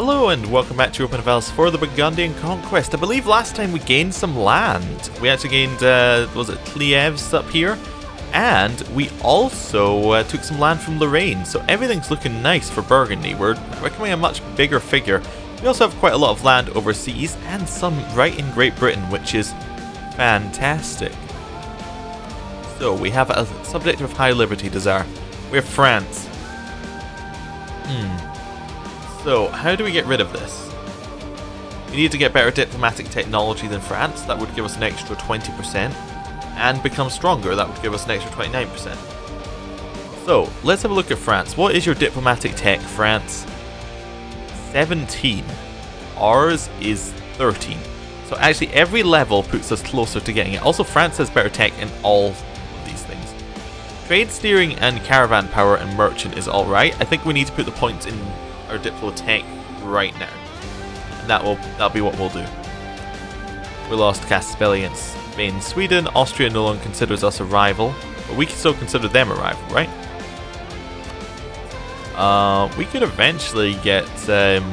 Hello and welcome back to Open Vales for the Burgundian Conquest. I believe last time we gained some land. We actually gained, uh, was it Clèves up here? And we also uh, took some land from Lorraine, so everything's looking nice for Burgundy. We're becoming a much bigger figure. We also have quite a lot of land overseas and some right in Great Britain, which is fantastic. So we have a subject of high liberty desire. We have France. Hmm. So, how do we get rid of this? We need to get better diplomatic technology than France. That would give us an extra 20%. And become stronger. That would give us an extra 29%. So, let's have a look at France. What is your diplomatic tech, France? 17. Ours is 13. So actually every level puts us closer to getting it. Also, France has better tech in all of these things. Trade steering and caravan power and merchant is alright. I think we need to put the points in our Diplo tank right now. And that will that'll be what we'll do. We lost Castile against Spain. Sweden, Austria no longer considers us a rival, but we can still consider them a rival, right? Uh, we could eventually get. Um,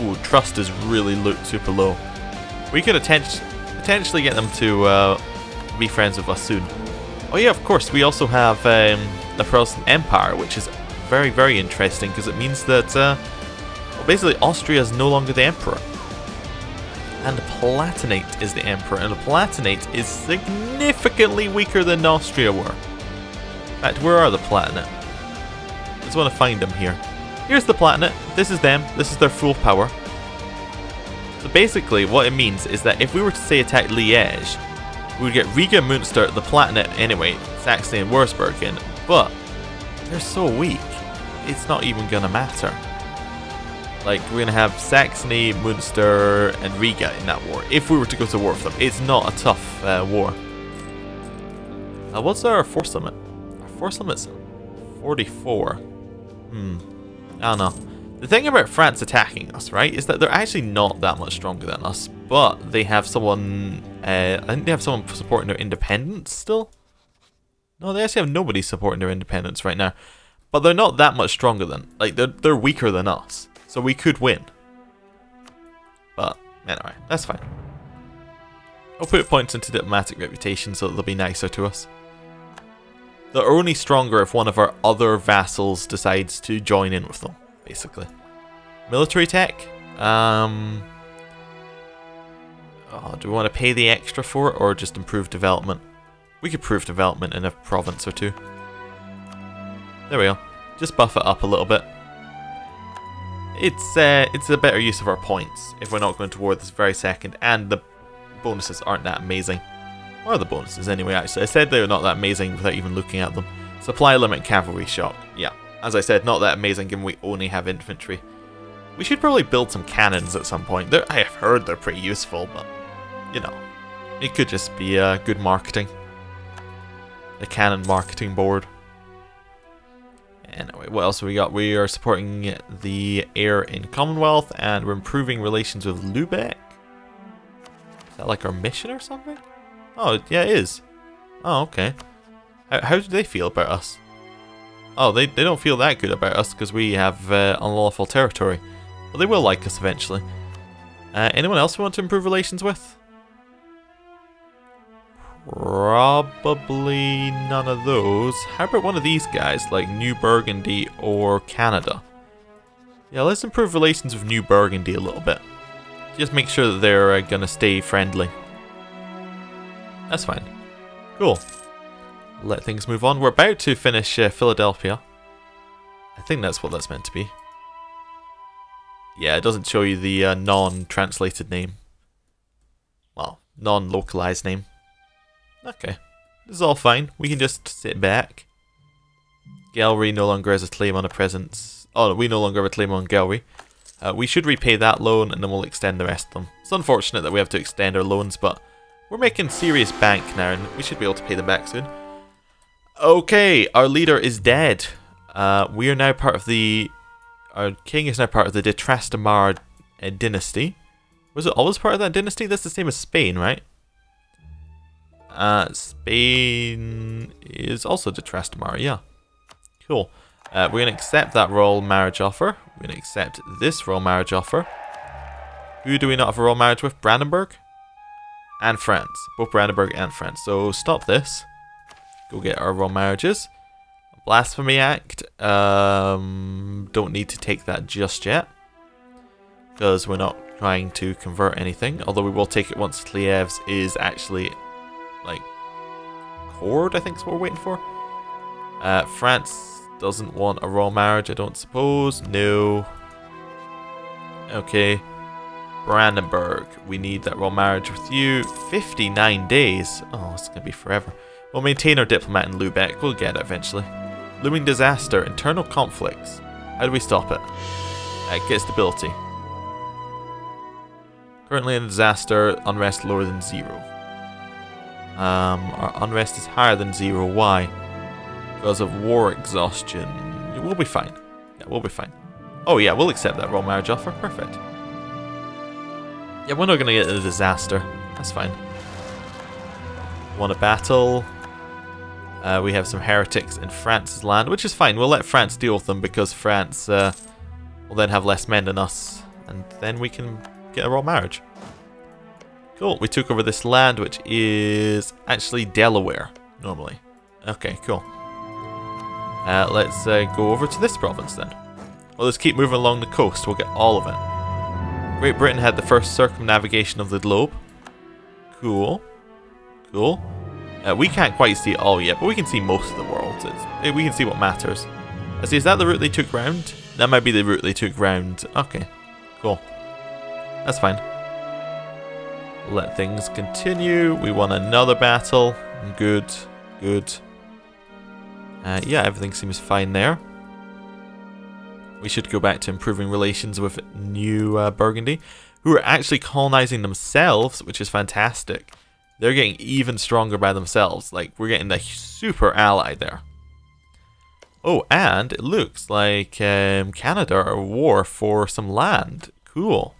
ooh, trust is really looked super low. We could potentially get them to uh, be friends with us soon. Oh yeah, of course. We also have um, the Frozen Empire, which is very, very interesting because it means that uh, well, basically Austria is no longer the emperor. And the Palatinate is the emperor, and the Palatinate is significantly weaker than Austria were. In fact, where are the Palatinate? I just want to find them here. Here's the Palatinate. This is them. This is their full power. So basically, what it means is that if we were to say attack Liège, we would get Riga, Munster, the Palatinate anyway, Saxony and Würzburg in, but they're so weak, it's not even gonna matter. Like, we're gonna have Saxony, Munster, and Riga in that war. If we were to go to war with them, it's not a tough uh, war. Uh, what's our force limit? Our force limit's 44. Hmm. I don't know. The thing about France attacking us, right, is that they're actually not that much stronger than us, but they have someone, uh, I think they have someone supporting their independence still? No, they actually have nobody supporting their independence right now. But they're not that much stronger than, like, they're, they're weaker than us. So we could win. But, anyway, that's fine. I'll put points into diplomatic reputation so that they'll be nicer to us. They're only stronger if one of our other vassals decides to join in with them basically. Military tech. Um, oh, do we want to pay the extra for it or just improve development? We could prove development in a province or two. There we are. Just buff it up a little bit. It's uh, it's a better use of our points if we're not going to war this very second, and the bonuses aren't that amazing. What are the bonuses anyway, actually? I said they were not that amazing without even looking at them. Supply limit cavalry shock. Yeah, as I said, not that amazing given we only have infantry. We should probably build some cannons at some point. They're, I have heard they're pretty useful, but, you know, it could just be uh, good marketing. The cannon marketing board. Anyway, what else have we got? We are supporting the heir in Commonwealth, and we're improving relations with Lubeck. Is that like our mission or something? Oh, yeah, it is. Oh, okay. How, how do they feel about us? Oh, they, they don't feel that good about us because we have uh, unlawful territory. But they will like us eventually. Uh, anyone else we want to improve relations with? Probably none of those. How about one of these guys, like New Burgundy or Canada? Yeah, let's improve relations with New Burgundy a little bit. Just make sure that they're uh, to stay friendly. That's fine. Cool let things move on. We're about to finish uh, Philadelphia. I think that's what that's meant to be. Yeah, it doesn't show you the uh, non-translated name. Well, non-localized name. Okay. This is all fine. We can just sit back. Gallery no longer has a claim on a presence. Oh, no, we no longer have a claim on Gallery. Uh, we should repay that loan and then we'll extend the rest of them. It's unfortunate that we have to extend our loans, but we're making serious bank now and we should be able to pay them back soon. Okay, our leader is dead. Uh, we are now part of the... Our king is now part of the de Trastamare uh, dynasty. Was it always part of that dynasty? That's the same as Spain, right? Uh, Spain is also de Trastamare, yeah. Cool. Uh, we're going to accept that royal marriage offer. We're going to accept this royal marriage offer. Who do we not have a royal marriage with? Brandenburg? And France. Both Brandenburg and France. So stop this. Go get our royal marriages. Blasphemy Act. Um, don't need to take that just yet. Because we're not trying to convert anything. Although we will take it once Clèves is actually, like, cord, I think is what we're waiting for. Uh, France doesn't want a royal marriage, I don't suppose. No. Okay. Brandenburg, we need that royal marriage with you. 59 days. Oh, it's going to be forever. We'll maintain our diplomat in Lubeck. We'll get it eventually. Looming disaster, internal conflicts. How do we stop it? Uh, get stability. Currently in disaster, unrest lower than zero. Um, our unrest is higher than zero. Why? Because of war exhaustion. We'll be fine. Yeah, we'll be fine. Oh yeah, we'll accept that royal marriage offer. Perfect. Yeah, we're not going to get a disaster. That's fine. Want a battle? Uh, we have some heretics in France's land, which is fine. We'll let France deal with them because France uh, will then have less men than us. And then we can get a royal marriage. Cool, we took over this land, which is actually Delaware, normally. Okay, cool. Uh, let's uh, go over to this province then. Well, let's keep moving along the coast. We'll get all of it. Great Britain had the first circumnavigation of the globe. Cool. Cool. Uh, we can't quite see it all yet, but we can see most of the world. It's, we can see what matters. I see, is that the route they took round? That might be the route they took round. Okay, cool. That's fine. Let things continue. We won another battle. Good, good. Uh, yeah, everything seems fine there. We should go back to improving relations with New uh, Burgundy, who are actually colonizing themselves, which is fantastic. They're getting even stronger by themselves. Like, we're getting a super ally there. Oh, and it looks like um, Canada are at war for some land. Cool.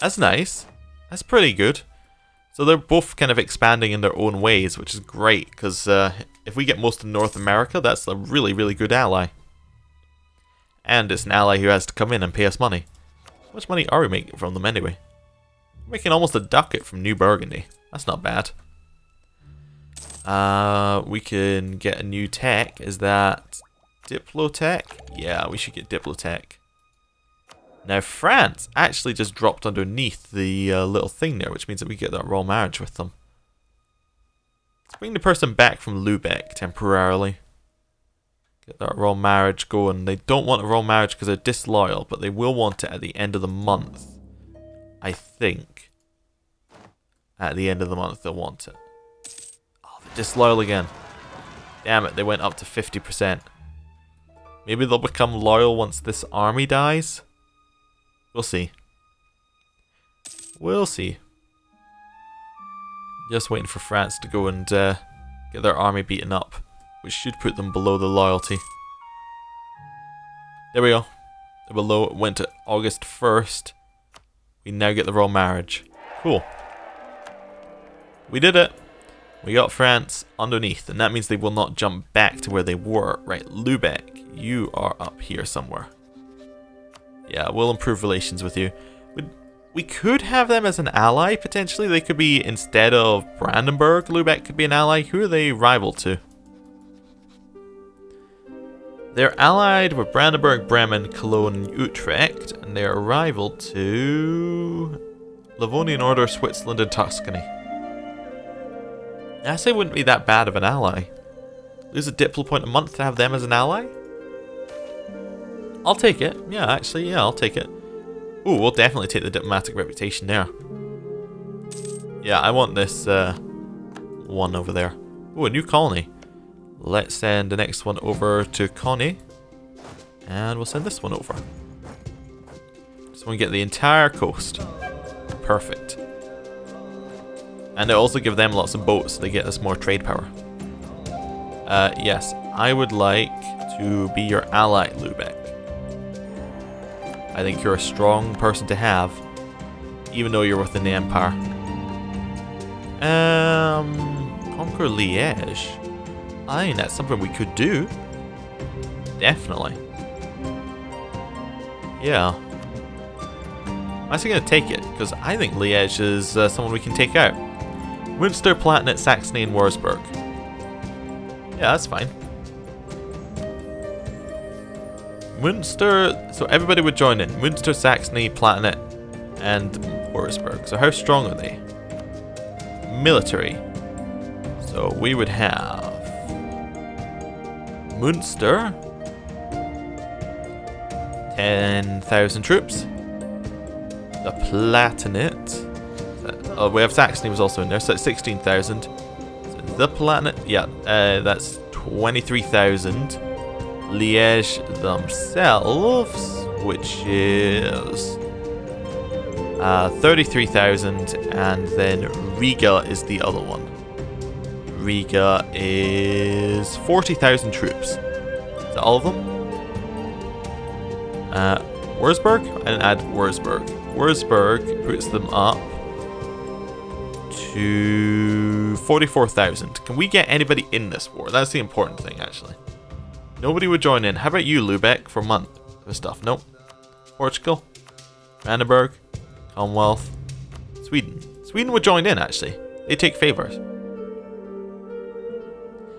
That's nice. That's pretty good. So they're both kind of expanding in their own ways, which is great, because uh, if we get most of North America, that's a really, really good ally. And it's an ally who has to come in and pay us money. How much money are we making from them anyway? We're making almost a ducat from New Burgundy. That's not bad. Uh, we can get a new tech. Is that Diplotech? Yeah, we should get Diplotech. Now France actually just dropped underneath the uh, little thing there, which means that we get that royal marriage with them. Let's bring the person back from Lubeck temporarily. Get that royal marriage going. They don't want a royal marriage because they're disloyal, but they will want it at the end of the month. I think. At the end of the month they'll want it. Oh, they're disloyal again. Damn it, they went up to 50%. Maybe they'll become loyal once this army dies? We'll see. We'll see. Just waiting for France to go and uh, get their army beaten up, which should put them below the loyalty. There we go. They're below it went to August 1st. We now get the royal marriage. Cool. We did it. We got France underneath, and that means they will not jump back to where they were. Right, Lubeck, you are up here somewhere. Yeah, we'll improve relations with you. We could have them as an ally, potentially. They could be, instead of Brandenburg, Lubeck could be an ally. Who are they rival to? They're allied with Brandenburg, Bremen, Cologne, and Utrecht, and they're rival to Livonian Order, Switzerland, and Tuscany. I say wouldn't be that bad of an ally. Lose a diplo point a month to have them as an ally? I'll take it. Yeah, actually, yeah, I'll take it. Ooh, we'll definitely take the diplomatic reputation there. Yeah, I want this uh, one over there. Ooh, a new colony. Let's send the next one over to Connie. And we'll send this one over. So we get the entire coast. Perfect. And it also give them lots of boats so they get us more trade power. Uh, yes, I would like to be your ally, Lubeck. I think you're a strong person to have, even though you're within the Empire. Um, conquer Liège. I think that's something we could do. definitely. Yeah. I'm actually going to take it, because I think Liège is uh, someone we can take out. Munster, Palatinate, Saxony, and Wurzburg. Yeah, that's fine. Munster, so everybody would join in. Munster, Saxony, Palatinate, and Wurzburg. So how strong are they? Military. So we would have Munster, 10,000 troops. The Palatinate, oh, we have Saxony was also in there, so it's 16,000. So the Palatinate, yeah, uh, that's 23,000. Liège themselves, which is uh, 33,000, and then Riga is the other one. Riga is 40,000 troops. Is that all of them? Uh, Wurzburg? And add Wurzburg. Wurzburg puts them up to 44,000. Can we get anybody in this war? That's the important thing, actually. Nobody would join in. How about you, Lubeck, for a month for stuff? Nope. Portugal, Brandenburg, Commonwealth, Sweden. Sweden would join in, actually. They take favors.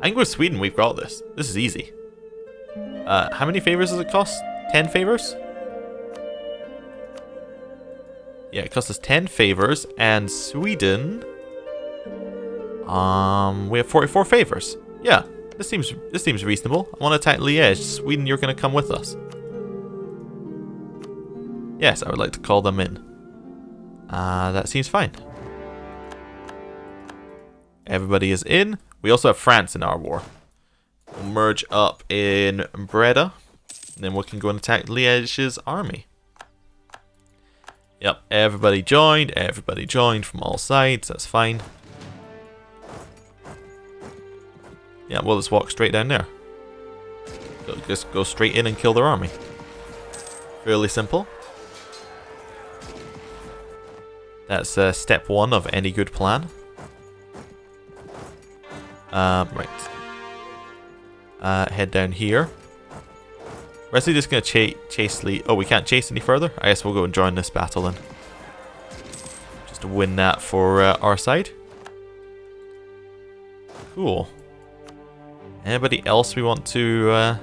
I think with Sweden we've got this. This is easy. Uh, how many favors does it cost? 10 favors? Yeah, it costs us 10 favors, and Sweden... Um, we have 44 favors. Yeah, this seems this seems reasonable. I want to attack Liège. Sweden, you're going to come with us. Yes, I would like to call them in. Uh, that seems fine. Everybody is in. We also have France in our war. We'll merge up in Breda. then we can go and attack Liège's army. Yep, everybody joined. Everybody joined from all sides. That's fine. Yeah, we'll just walk straight down there. Just go straight in and kill their army. Fairly simple. That's uh, step one of any good plan. Um, right. Uh, head down here. We're actually just going to ch chase Lee. Oh, we can't chase any further? I guess we'll go and join this battle then. Just to win that for uh, our side. Cool. Anybody else we want to, uh,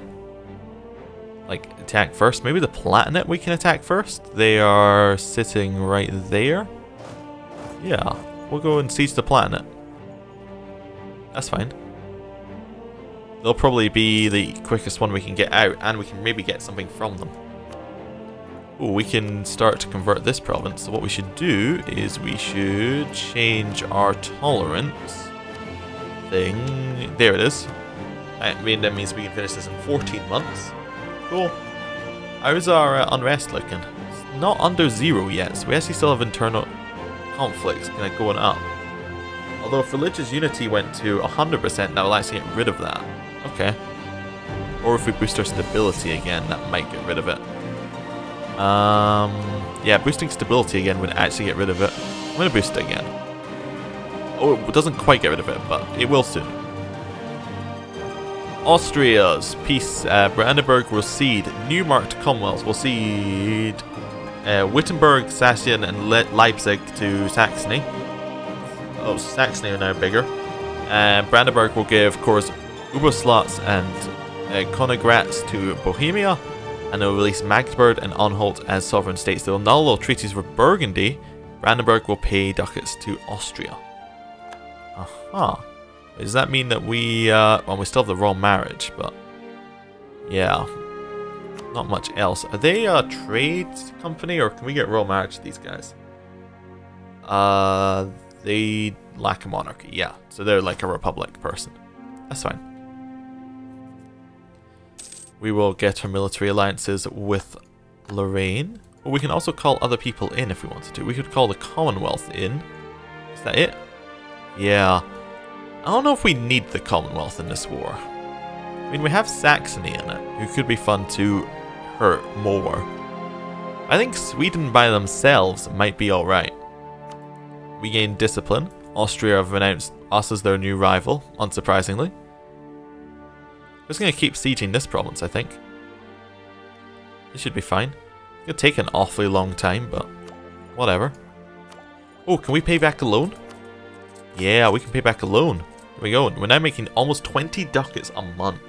like, attack first? Maybe the Palatinate we can attack first? They are sitting right there. Yeah, we'll go and siege the Palatinate. That's fine. They'll probably be the quickest one we can get out, and we can maybe get something from them. Ooh, we can start to convert this province. So what we should do is we should change our tolerance thing. There it is. I mean, that means we can finish this in 14 months. Cool. How's our uh, unrest looking? It's not under zero yet, so we actually still have internal conflicts kind of going up. Although if religious unity went to 100%, that will actually get rid of that. Okay. Or if we boost our stability again, that might get rid of it. Um, yeah, boosting stability again would actually get rid of it. I'm going to boost it again. Oh, it doesn't quite get rid of it, but it will soon. Austria's peace. Uh, Brandenburg will cede. Neumarkt Commonwealth will cede. Uh, Wittenberg, Sachsen, and Le Leipzig to Saxony. Oh, Saxony are now bigger. Uh, Brandenburg will give, of course, Uberslotz and uh, Königgrätz to Bohemia, and they'll release Magdeburg and Anhalt as sovereign states. They'll annul all treaties with Burgundy. Brandenburg will pay ducats to Austria. Aha. Does that mean that we, uh, well, we still have the royal marriage, but yeah, not much else. Are they a trade company, or can we get royal marriage to these guys? Uh, they lack a monarchy, yeah. So they're like a republic person. That's fine. We will get our military alliances with Lorraine. Or we can also call other people in if we wanted to. We could call the Commonwealth in. Is that it? Yeah. I don't know if we need the Commonwealth in this war. I mean, we have Saxony in it, who could be fun to hurt more. I think Sweden by themselves might be alright. We gain discipline. Austria have announced us as their new rival, unsurprisingly. I'm just going to keep sieging this province, I think. It should be fine. It'll take an awfully long time, but whatever. Oh, can we pay back a loan? Yeah, we can pay back a loan. Here we go. We're now making almost 20 ducats a month.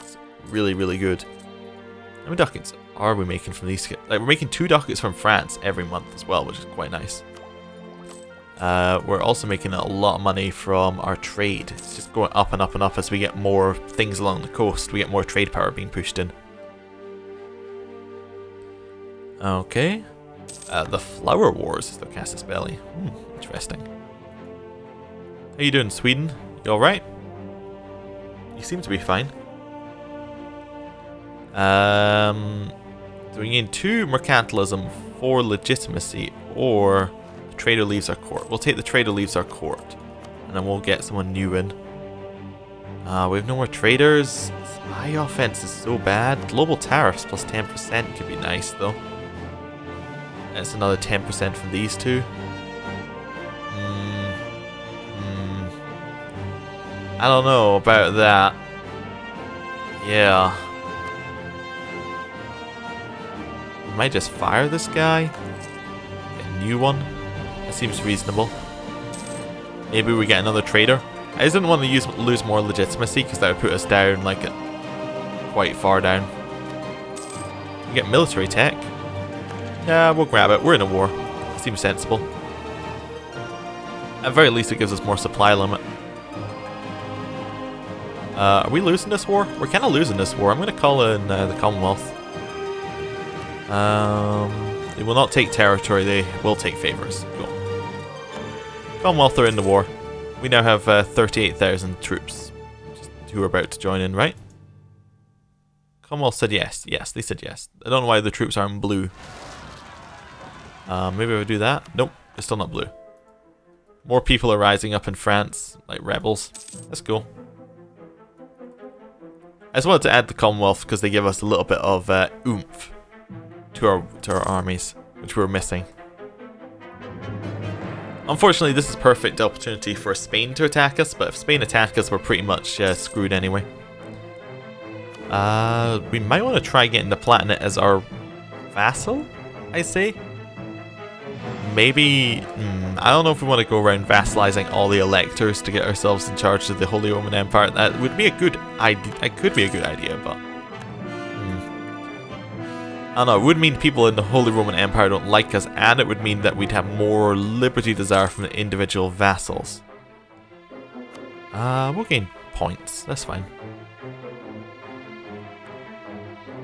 It's really, really good. How many ducats are we making from these? Like, we're making two ducats from France every month as well, which is quite nice. Uh, we're also making a lot of money from our trade. It's just going up and up and up as we get more things along the coast. We get more trade power being pushed in. Okay. Uh, the Flower Wars is the Casus Belli. Hmm, interesting. How you doing, Sweden? You alright? You seem to be fine. Um, do we need two mercantilism for legitimacy or the trader leaves our court? We'll take the trader leaves our court and then we'll get someone new in. Uh, we have no more traders. Spy offense is so bad. Global tariffs plus 10% could be nice though. That's another 10% from these two. I don't know about that. Yeah. We might just fire this guy. Get a new one. That seems reasonable. Maybe we get another trader. I just didn't want to use lose more legitimacy because that would put us down like quite far down. We get military tech. Yeah, we'll grab it. We're in a war. Seems sensible. At very least, it gives us more supply limit. Uh, are we losing this war? We're kind of losing this war. I'm going to call in uh, the Commonwealth. Um, they will not take territory. They will take favors. Cool. Commonwealth are in the war. We now have uh, 38,000 troops who are about to join in, right? Commonwealth said yes. Yes, they said yes. I don't know why the troops are in blue. Uh, maybe I would do that. Nope, it's still not blue. More people are rising up in France, like rebels. That's cool. I just wanted to add the Commonwealth because they give us a little bit of uh, oomph to our to our armies, which we were missing. Unfortunately, this is a perfect opportunity for Spain to attack us, but if Spain attack us, we're pretty much uh, screwed anyway. Uh, we might want to try getting the Palatinate as our vassal, I say maybe hmm, I don't know if we want to go around vassalizing all the electors to get ourselves in charge of the Holy Roman Empire. That would be a good idea. It could be a good idea, but hmm. I don't know. It would mean people in the Holy Roman Empire don't like us, and it would mean that we'd have more liberty desire from the individual vassals. Uh, we'll gain points. That's fine.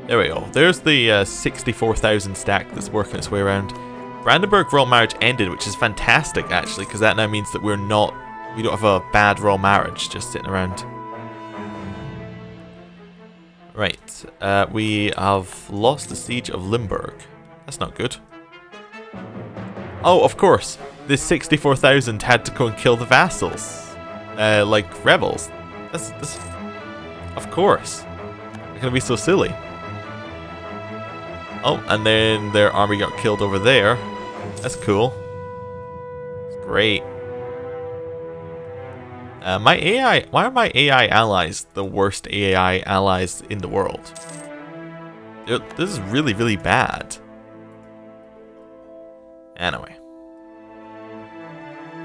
There we go. There's the uh, 64,000 stack that's working its way around. Brandenburg royal marriage ended, which is fantastic actually, because that now means that we're not, we don't have a bad royal marriage just sitting around. Right, uh, we have lost the siege of Limburg. That's not good. Oh, of course, this 64,000 had to go and kill the vassals, uh, like rebels. That's, that's, of course. They're gonna be so silly. Oh, and then their army got killed over there. That's cool. It's great. Uh, my AI, why are my AI allies the worst AI allies in the world? This is really, really bad. Anyway.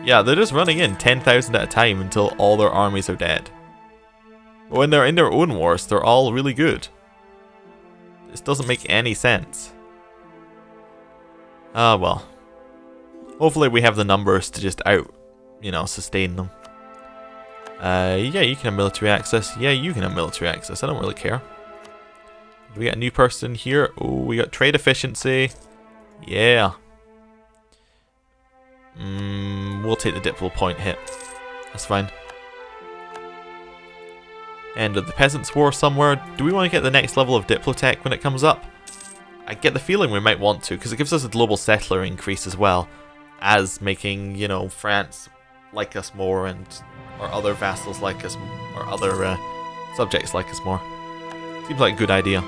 Yeah, they're just running in 10,000 at a time until all their armies are dead. But when they're in their own wars, they're all really good. This doesn't make any sense. Ah, uh, well. Hopefully we have the numbers to just out, you know, sustain them. Uh, yeah, you can have military access. Yeah, you can have military access. I don't really care. We got a new person here? Oh, we got trade efficiency. Yeah. Mm, we'll take the Diplo point hit. That's fine. End of the Peasants' War somewhere. Do we want to get the next level of Diplotech when it comes up? I get the feeling we might want to, because it gives us a global settler increase as well, as making, you know, France like us more and or other vassals like us, or other uh, subjects like us more. Seems like a good idea.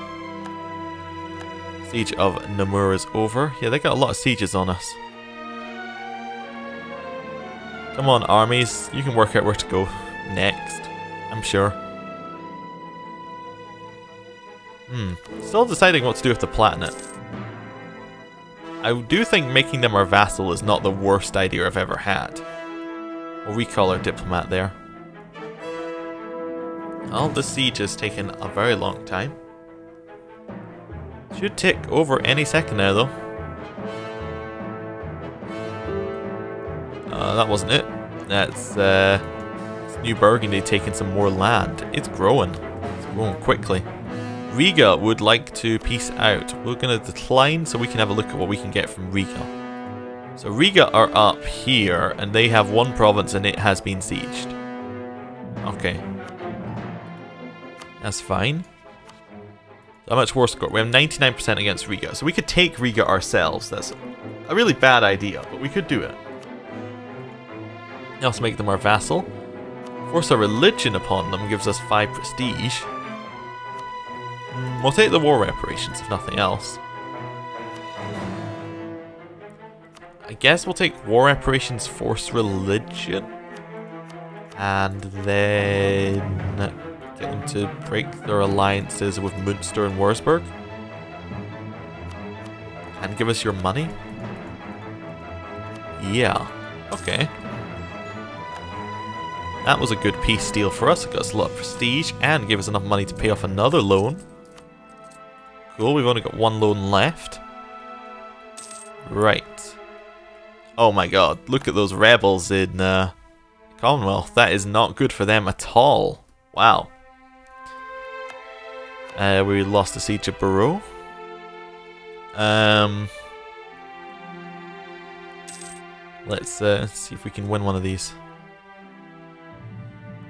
Siege of Namur is over. Yeah, they got a lot of sieges on us. Come on, armies. You can work out where to go next. I'm sure. Hmm. Still deciding what to do with the Palatinate. I do think making them our vassal is not the worst idea I've ever had. We'll recall our diplomat there. Well, the siege has taken a very long time. Should tick over any second now, though. Uh, that wasn't it. That's uh, New Burgundy taking some more land. It's growing. It's growing quickly. Riga would like to peace out. We're going to decline so we can have a look at what we can get from Riga. So Riga are up here, and they have one province and it has been sieged. Okay. That's fine. How much war score? We have 99% against Riga. So we could take Riga ourselves. That's a really bad idea, but we could do it. Also make them our vassal. Force a religion upon them gives us 5 prestige. We'll take the war reparations, if nothing else. I guess we'll take war reparations, force religion. And then get them to break their alliances with Munster and Wurzburg. And give us your money? Yeah. Okay. That was a good peace deal for us. It got us a lot of prestige and gave us enough money to pay off another loan. Cool, we've only got one loan left. Right. Oh my god, look at those rebels in uh, Commonwealth. That is not good for them at all. Wow. Uh, we lost the siege of Barrow. Um, let's uh, see if we can win one of these.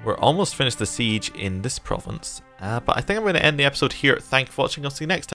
We're almost finished the siege in this province, uh, but I think I'm going to end the episode here. Thank you for watching. I'll see you next time.